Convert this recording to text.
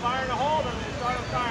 firing a hole, and they start up top.